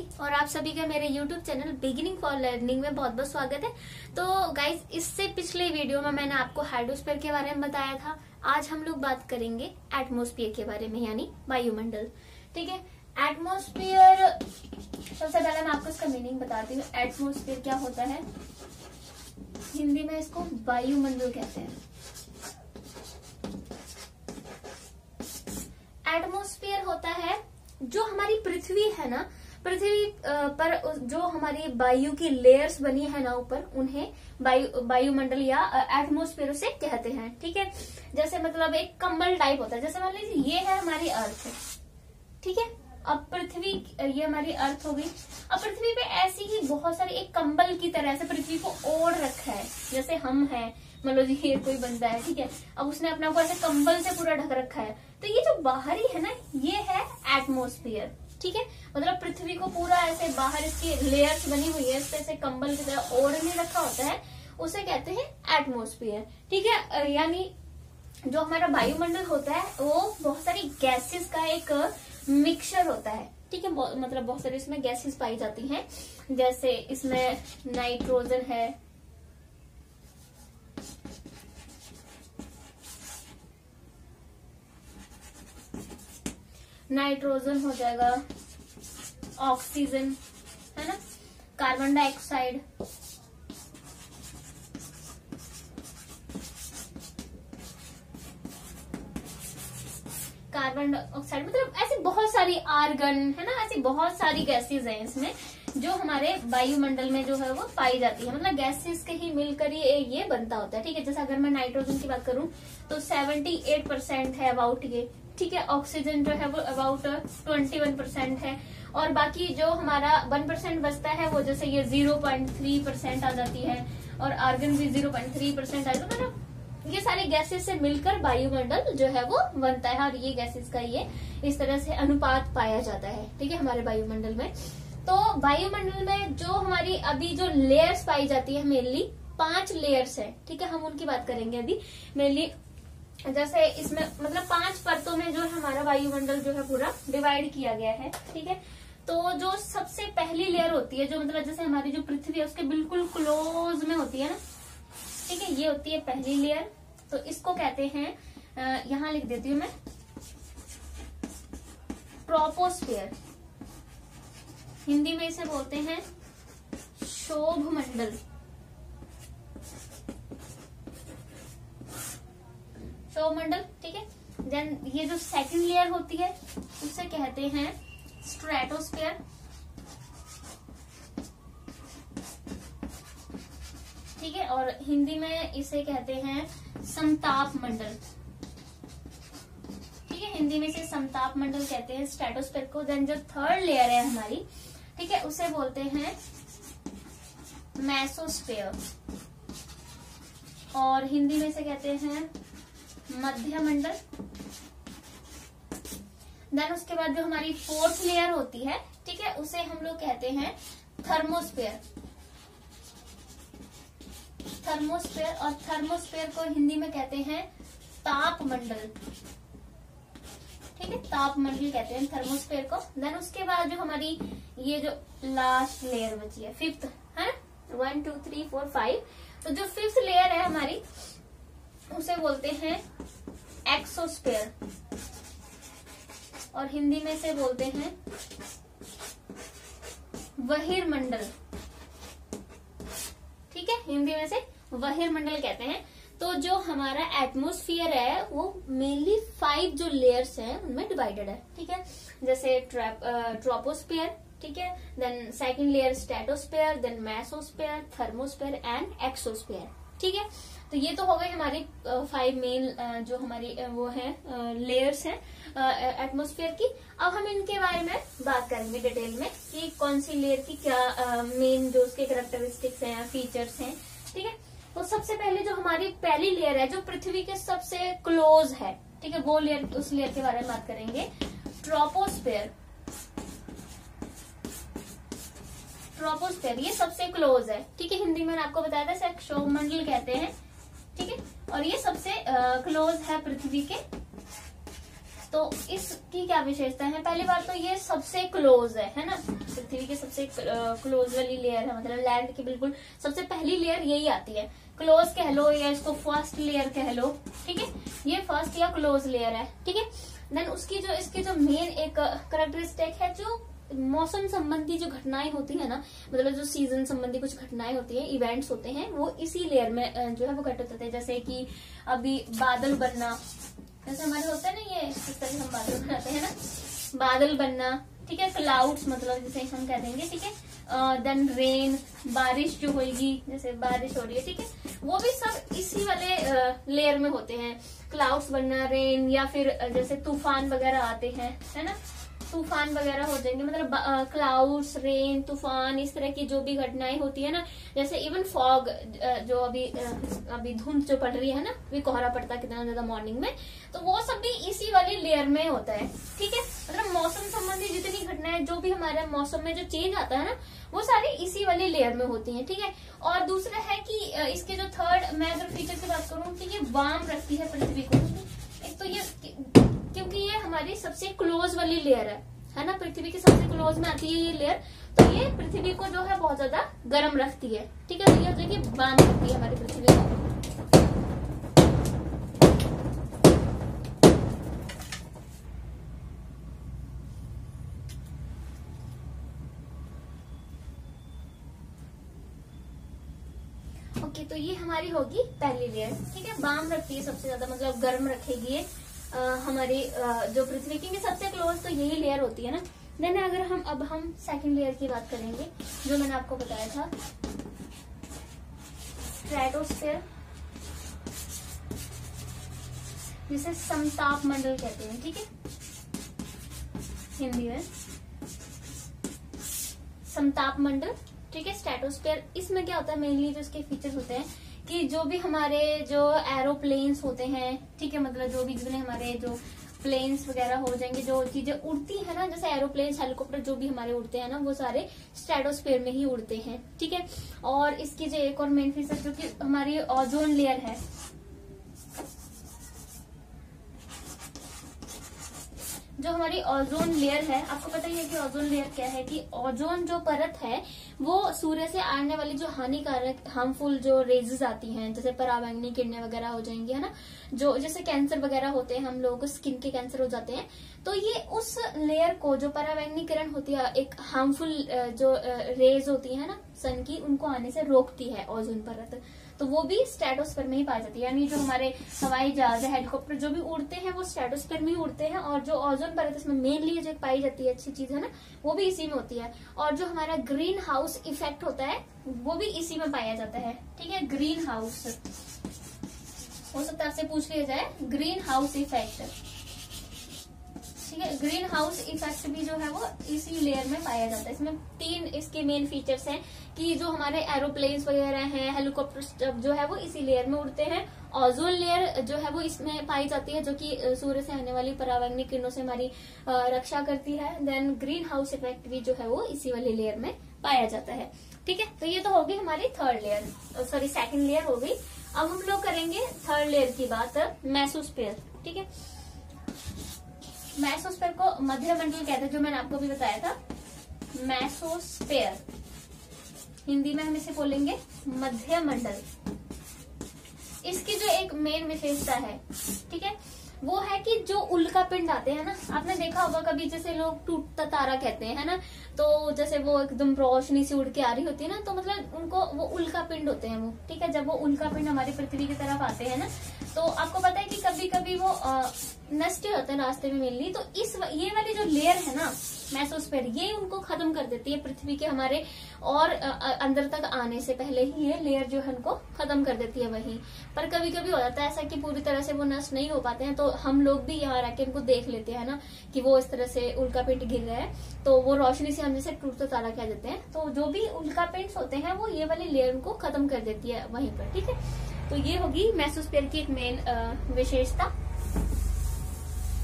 सभी और आप सभी का मेरे YouTube channel beginning for learning में बहुत बहुत स्वागत है। तो गाइज़ इससे पिछले वीडियो में मैंने आपको हाइड्रोस्फीयर के बारे में बताया था। आज हम लोग बात करेंगे एटमोस्फियर के बारे में, यानी वायुमंडल। ठीक है? एटमोस्फियर सबसे पहले मैं आपको इसका मीनिंग बताती हूँ। एटमोस्फियर क्या होता है? हिंदी में इसको वायुमंडल कहते हैं। एटमोस्फियर होता है जो हमारी पृथ्वी है ना पृथ्वी पर जो हमारी वायु की लेयर्स बनी है ना ऊपर, उन्हें वायु, वायुमंडल या एटमोस्फेयर से कहते हैं, ठीक है? जैसे मतलब एक कंबल टाइप होता है, जैसे मान लीजिए ये है हमारी अर्थ ठीक है? अब पृथ्वी ये हमारी अर्थ हो गई। अब पृथ्वी पे ऐसी ही बहुत सारी एक कंबल की तरह से पृथ्वी को ओढ़ रखा है, जैसे हम हैं मतलब जी ये कोई बंदा है, ठीक है? अब उसने अपने को ऐसे कंबल से पूरा ढक रखा है। तो ये जो बाहरी है ना, ये है एटमोस्फियर ठीक है? मतलब पृथ्वी को पूरा ऐसे बाहर इसकी लेयर्स बनी हुई है इस ऐसे कंबल की तरह ओढ़ नहीं रखा होता है, उसे कहते हैं एटमोस्फियर ठीक है? यानी जो हमारा वायुमंडल होता है, वो बहुत सारी गैसेस का एक मिक्सचर होता है, ठीक है? मतलब बहुत सारी इसमें गैसेस पाई जाती हैं, जैसे इसमें नाइट्रोजन है नाइट्रोजन हो जाएगा, ऑक्सीजन, है ना? Carbon dioxide. कार्बन डाइऑक्साइड मतलब ऐसी बहुत सारी आर्गन, है ना? ऐसी बहुत सारी गैसेज हैं इसमें, जो हमारे वायुमंडल में जो है वो पाई जाती है। मतलब गैसेस के ही मिलकर ये ये बनता होता है, ठीक है? जैसे अगर मैं नाइट्रोजन की बात करूँ तो 78 परसेंट है अबाउट ये। ठीक है ऑक्सीजन जो है वो अबाउट ट्वेंटी वन परसेंट है। और बाकी जो हमारा वन परसेंट बचता है, वो जैसे ये ज़ीरो पॉइंट थ्री परसेंट आ जाती है, और आर्गन भी ज़ीरो पॉइंट थ्री परसेंट आ जाता है मतलब ये सारे गैसेस से मिलकर वायुमंडल जो है वो बनता है, और ये गैसेस का ये इस तरह से अनुपात पाया जाता है, ठीक है, हमारे वायुमंडल में। तो वायुमंडल में जो हमारी अभी जो लेयर्स पाई जाती है मेनली पाँच लेयर्स है, ठीक है, हम उनकी बात करेंगे अभी। मेनली जैसे इसमें मतलब पाँच परतों में हमारा वायुमंडल जो है पूरा डिवाइड किया गया है, ठीक है? तो जो सबसे पहली लेयर होती है, जो मतलब जैसे हमारी जो पृथ्वी है, उसके बिल्कुल क्लोज में होती है ना? ठीक है, ये होती है पहली लेयर तो इसको कहते हैं यहाँ लिख देती हूँ मैं. ट्रोपोस्फेयर हिंदी में इसे बोलते हैं शोभ मंडल शोभ मंडल ठीक है? देन ये जो सेकंड लेयर होती है, उसे कहते हैं स्ट्रेटोस्फेयर ठीक है? और हिंदी में इसे कहते हैं समताप मंडल ठीक है? हिंदी में इसे समताप मंडल कहते हैं स्ट्रेटोस्फेयर को. देन जो थर्ड लेयर है हमारी, ठीक है? उसे बोलते हैं मैसोस्फेयर और हिंदी में इसे कहते हैं मध्य मंडल देन उसके बाद जो हमारी फोर्थ लेयर होती है, ठीक है, उसे हम लोग कहते हैं थर्मोस्फेयर थर्मोस्फेयर और थर्मोस्फेयर को हिंदी में कहते हैं ताप मंडल ठीक है ताप मंडल कहते हैं थर्मोस्फेयर को। देन उसके बाद जो हमारी ये जो लास्ट लेयर बची है फिफ्थ है one two three four five तो जो फिफ्थ लेयर है हमारी, उसे बोलते हैं एक्सोस्पेयर और हिंदी में से बोलते हैं वहिर्मंडल ठीक है? हिंदी में से वहिर्मंडल कहते हैं। तो जो हमारा एटमोस्फियर है, वो मेनली फाइव जो लेयर्स हैं, उनमें डिवाइडेड है। ठीक है? जैसे ट्रोपोस्फियर ठीक है? Then second layer stratosphere then mesosphere thermosphere and exosphere ठीक है? तो ये तो हो गए हमारी फाइव मेन जो हमारी वो है लेयर्स हैं एटमोस्फेयर की। अब हम इनके बारे में बात करेंगे डिटेल में कि कौन सी लेयर की क्या मेन जो उसके करेक्टरिस्टिक्स हैं फीचर्स हैं, ठीक है? तो सबसे पहले जो हमारी पहली लेयर है, जो पृथ्वी के सबसे क्लोज है, ठीक है? वो लेयर उस लेयर के बारे में बात करेंगे। ट्रोपोस्फेयर ट्रोपोस्फेयर ये सबसे क्लोज है। ठीक है, हिंदी में आपको बताया था क्षोभमंडल कहते हैं। ठीक है? और ये सबसे क्लोज है पृथ्वी के। तो इसकी क्या विशेषता है? पहली बार तो ये सबसे क्लोज है है ना? पृथ्वी के सबसे क्लोज वाली लेयर है मतलब लैंड की बिल्कुल सबसे पहली लेयर यही आती है। क्लोज कह लो या इसको फ़र्स्ट लेयर कह लो। ठीक है? ये फ़र्स्ट या क्लोज लेयर है। ठीक है? देन उसकी जो, इसकी जो मेन एक करेक्टरिस्टिक है, जो मौसम संबंधी जो घटनाएँ होती है ना मतलब जो सीज़न संबंधी कुछ घटनाएँ होती है इवेंट्स होते हैं, वो इसी लेयर में जो है वो घटित होते हैं जैसे कि अभी बादल बनना, जैसे हमारे होते हैं ना ये इस तरह हम बादल बनाते हैं ना, बादल बनना, ठीक है क्लाउड्स मतलब जैसे हम कह देंगे, ठीक है देन रेन बारिश जो होगी जैसे बारिश हो रही है, ठीक है, वो भी सब इसी वाले लेयर में होते हैं। क्लाउड्स बनना रेन या फिर जैसे तूफ़ान वगैरह आते हैं, है ना? तूफ़ान वगैरह हो जाएँगे मतलब क्लाउड्स रेन तूफ़ान, इस तरह की जो भी घटनाएँ होती है ना, जैसे इवन फॉग जो अभी अभी धुंध जो पड़ रही है ना भी कोहरा पड़ता है कितना ज़्यादा मॉर्निंग में तो वो सब भी इसी वाली लेयर में होता है, ठीक है? मतलब मौसम संबंधी जितनी घटनाएँ, जो भी हमारे मौसम में जो चेंज आता है ना, वो सारी इसी वाली लेयर में होती है, ठीक है? और दूसरा है कि इसके जो थर्ड मैं अगर फीचर की बात करूँ तो ये वार्म रखती है पृथ्वी को एक तो ये क्योंकि ये हमारी सबसे क्लोज वाली लेयर है। है ना? पृथ्वी के सबसे क्लोज में आती है ये लेयर तो ये पृथ्वी को जो है बहुत ज़्यादा गर्म रखती है। ठीक है तो ये जाएगी वार्म रखती है हमारी पृथ्वी को। ओके तो ये हमारी होगी पहली लेयर ठीक है? बाम रखती है सबसे ज़्यादा मतलब गर्म रखेगी हमारी जो पृथ्वी की सबसे क्लोज तो यही लेयर होती है ना? देन अगर हम, अब हम सेकंड लेयर की बात करेंगे, जो मैंने आपको बताया था। स्ट्रेटोस्फेयर जिसे समताप मंडल कहते हैं, ठीक है? हिंदी में। समताप मंडल ठीक है? स्टेटोस्फेयर इसमें क्या होता है? मेनली जो इसके फीचर्स होते हैं कि जो भी हमारे जो एरोप्लेन्स होते हैं, ठीक है मतलब जो भी जितने हमारे जो प्लेन्स वगैरह हो जाएँगे, जो चीज़ें उड़ती है ना, जैसे एरोप्लेन हेलीकॉप्टर जो भी हमारे उड़ते हैं ना, वो सारे स्टेडोस्फेयर में ही उड़ते हैं, ठीक है? और इसकी जो एक और मेन फीचर जो कि हमारी ओजोन लेयर है जो हमारी ओजोन लेयर है, आपको पता ही है कि ओजोन लेयर क्या है कि ओजोन जो परत है, वो सूर्य से आने वाली जो हानिकारक हार्मफुल जो रेजेस आती हैं, जैसे पराबैंगनी किरणें वगैरह हो जाएँगी, है ना? जो, जैसे कैंसर वगैरह होते हैं, हम लोगों को स्किन के कैंसर हो जाते हैं तो ये उस लेयर को, जो पराबैंगनी किरण होती है, एक हार्मफुल जो रेज होती है ना? सन की, उनको आने से रोकती है ओजोन परत। तो वो भी स्टेटोस्फेयर में ही पाई जाती है। यानी जो हमारे हवाई जहाज़ हेलीकॉप्टर जो भी उड़ते हैं, वो स्टेटोस्फेयर में ही उड़ते हैं और जो ओजोन परत इसमें मेनली जो पाई जाती है अच्छी चीज़, है ना, वो भी इसी में होती है। और जो हमारा ग्रीन हाउस इफ़ेक्ट होता है, वो भी इसी में पाया जाता है। ठीक है? ग्रीन हाउस हो सकता है आपसे पूछ लिया जाए। ग्रीन हाउस इफ़ेक्ट ठीक है ग्रीन हाउस इफ़ेक्ट भी जो है वो इसी लेयर में पाया जाता है। इसमें तीन इसके मेन फीचर्स हैं कि जो हमारे एरोप्लेन्स वगैरह हैं हेलीकॉप्टर जो है वो इसी लेयर में उड़ते हैं। ओजोन लेयर जो है वो इसमें पाई जाती है, जो कि सूर्य से आने वाली परावैंगनिक किरणों से हमारी रक्षा करती है। देन ग्रीन हाउस इफ़ेक्ट भी जो है वो इसी वाली लेयर में पाया जाता है। ठीक है तो ये तो होगी हमारी third layer sorry second layer होगी अब हम लोग करेंगे थर्ड लेयर की बात मैसोस्पेयर ठीक है मैसोस्पेयर को मध्य मंडल कहते हैं, जो मैंने आपको भी बताया था। मैसोस्पेयर हिंदी में हम इसे बोलेंगे मध्य मंडल। इसकी जो एक मेन विशेषता है, ठीक है, वो है कि जो उल्का पिंड आते हैं ना, आपने देखा होगा कभी जैसे लोग टूटता तारा कहते हैं ना? तो जैसे वो एकदम रोशनी से उड़ के आ रही होती है ना तो मतलब उनको वो उल्का पिंड होते हैं वो, ठीक है? जब वो उल्का पिंड हमारी पृथ्वी की तरफ़ आते हैं ना तो आपको पता है कि कभी कभी वो नष्ट होते हैं रास्ते में मिलनी तो इस ये वाली जो लेयर है ना मैसोस्फेयर ये उनको खत्म कर देती है पृथ्वी के हमारे और अंदर तक आने से पहले ही ये लेयर जो है उनको खत्म कर देती है वही। पर कभी कभी हो जाता है ऐसा कि पूरी तरह से वो नष्ट नहीं हो पाते हैं तो हम लोग भी यहाँ रह उनको देख लेते हैं ना, कि वो इस तरह से उल्का पिंड गिर रहा है तो वो रोशनी से हम जैसे टूटता तारा कह देते हैं। तो जो भी उल्का पिंड होते हैं, वो ये वाली लेयर उनको खत्म कर देती है वहीं पर, ठीक है? तो ये होगी मैसोस्पेयर की एक मेन विशेषता।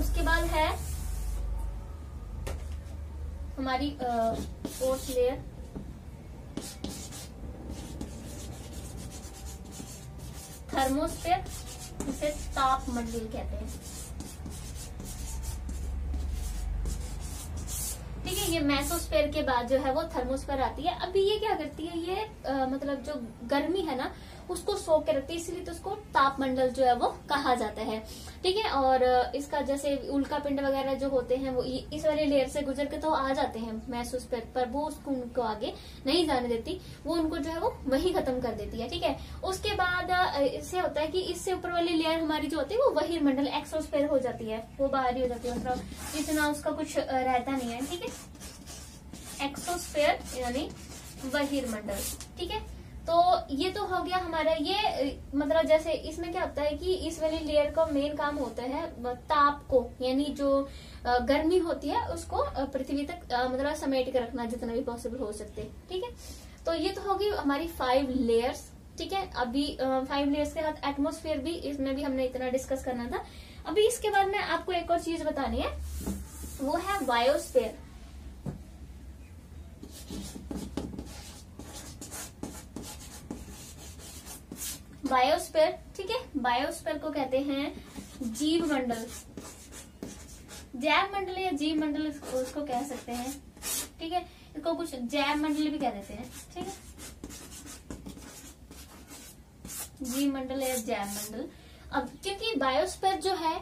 उसके बाद है हमारी फोर्थ लेयर थर्मोस्फेयर जिसे ताप मंडल कहते हैं। ठीक है ये मैसोस्फेयर के बाद जो है वो थर्मोस्फेयर आती है। अभी ये क्या करती है? ये आ, मतलब जो गर्मी है ना उसको सोख के रखती है। इसलिए तो उसको तापमंडल जो है वो कहा जाता है। ठीक है? और इसका जैसे उल्का पिंड वगैरह जो होते हैं वो इस वाले लेयर से गुजर के तो आ जाते हैं महसूस पर, पर वो उसको उनको आगे नहीं जाने देती। वो उनको जो है वो वही खत्म कर देती है। ठीक है? उसके बाद इससे होता है कि इससे ऊपर वाली लेयर हमारी जो होती है वो वही मंडल एक्सोस्फेयर हो जाती है। वो बाहर ही हो जाती है मतलब इतना उसका कुछ रहता नहीं है। ठीक है? एक्सोस्फेयर यानी बहिर्मंडल ठीक है? तो ये तो हो गया हमारा ये मतलब जैसे इसमें क्या होता है कि इस वाली लेयर का मेन काम होता है ताप को, यानी जो गर्मी होती है, उसको पृथ्वी तक मतलब समेट के रखना जितना भी पॉसिबल हो सकते, ठीक है? तो ये तो होगी हमारी फाइव लेयर्स ठीक है? अभी फाइव लेयर्स के साथ एटमोस्फेयर भी, इसमें भी हमने इतना डिस्कस करना था। अभी इसके बाद में आपको एक और चीज़ बतानी है, वो है बायोस्फेयर बायोस्फेयर, ठीक है? बायोस्पेयर को कहते हैं जीव मंडल जैव मंडल या जीव मंडल उसको कह सकते हैं, ठीक है? इसको कुछ जैव मंडल भी कह देते हैं, ठीक है? जीव मंडल या जैव मंडल अब, क्योंकि बायोस्पेर जो है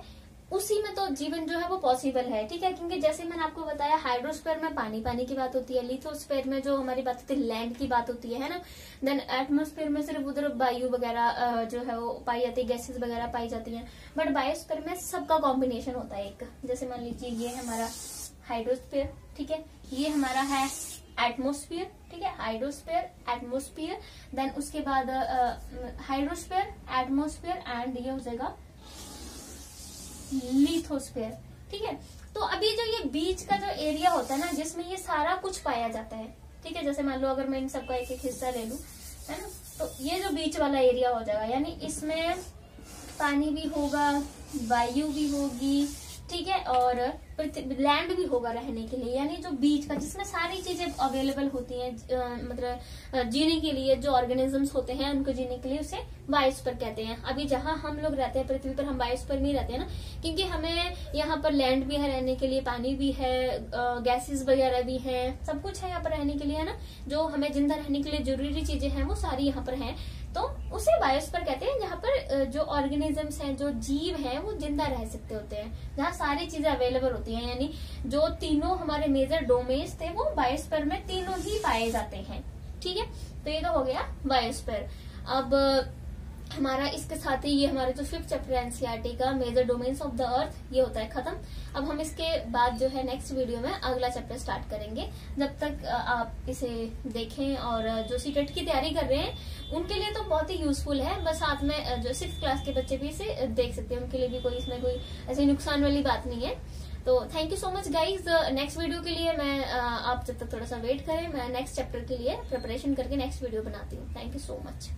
उसी में तो जीवन जो है वो पॉसिबल है, ठीक है? क्योंकि जैसे मैंने आपको बताया हाइड्रोस्फेयर में पानी पानी की बात होती है लिथोस्फेयर में जो हमारी बात होती है लैंड की बात होती है ना? देन एटमोस्फेयर में सिर्फ़ उधर वायु वगैरह जो है वो पाई जाती है गैसेस वगैरह पाई जाती है। बट बायोस्फेयर में सबका कॉम्बिनेशन होता है एक। जैसे मान लीजिए, ये हमारा हाइड्रोस्फेयर ठीक है? ये हमारा है एटमोस्फियर ठीक है? हाइड्रोस्फेयर एटमोस्फियर देन उसके बाद हाइड्रोस्फेयर एटमोस्फियर एंड ये हो जाएगा लिथोस्फेयर ठीक है? तो अभी जो ये बीच का जो एरिया होता है ना, जिसमें ये सारा कुछ पाया जाता है, ठीक है? जैसे मान लो, अगर मैं इन सबका एक एक हिस्सा ले लू, है ना? तो ये जो बीच वाला एरिया हो जाएगा, यानी इसमें पानी भी होगा, वायु भी होगी, ठीक है? और लैंड भी होगा रहने के लिए, यानी जो बीच का, जिसमें सारी चीज़ें अवेलेबल होती हैं मतलब जीने के लिए जो ऑर्गेनिजम्स होते हैं, उनको जीने के लिए उसे बायोस्पर कहते हैं। अभी जहाँ हम लोग रहते हैं, पृथ्वी पर हम बायोस्पर नहीं रहते हैं ना, क्योंकि हमें यहाँ पर लैंड भी है रहने के लिए, पानी भी है गैसेस वगैरह भी है, सब कुछ है यहाँ पर रहने के लिए, है ना? जो हमें ज़िंदा रहने के लिए ज़रूरी चीज़ें हैं, वो सारी यहाँ पर है। तो उसे बायोस्पर कहते हैं, जहाँ पर जो ऑर्गेनिजम्स हैं, जो जीव हैं, वो ज़िंदा रह सकते होते हैं। जहाँ सारी चीज़ें अवेलेबल होती हैं, यानी जो तीनों हमारे मेजर डोमेन्स थे, वो बायोस्पर में तीनों ही पाए जाते हैं। ठीक है? तो ये तो हो गया बायोस्पर अब हमारा इसके साथ ही ये हमारा जो फिफ्थ चैप्टर एनसीआरटी का major domains of the earth ये होता है खत्म। अब हम इसके बाद जो है नेक्स्ट वीडियो में अगला चैप्टर स्टार्ट करेंगे। जब तक आप इसे देखें और जो सीटेट की तैयारी कर रहे हैं उनके लिए तो बहुत ही यूजफुल है। बस साथ में जो सिक्स क्लास के बच्चे भी इसे देख सकते हैं। उनके लिए भी कोई इसमें कोई ऐसी नुकसान वाली बात नहीं है। तो thank you so much guys next video के लिए मैं आप जब तक थोड़ा सा वेट करें, मैं नेक्स्ट चैप्टर के लिए प्रिपरेशन करके नेक्स्ट वीडियो बनाती हूँ। Thank you so much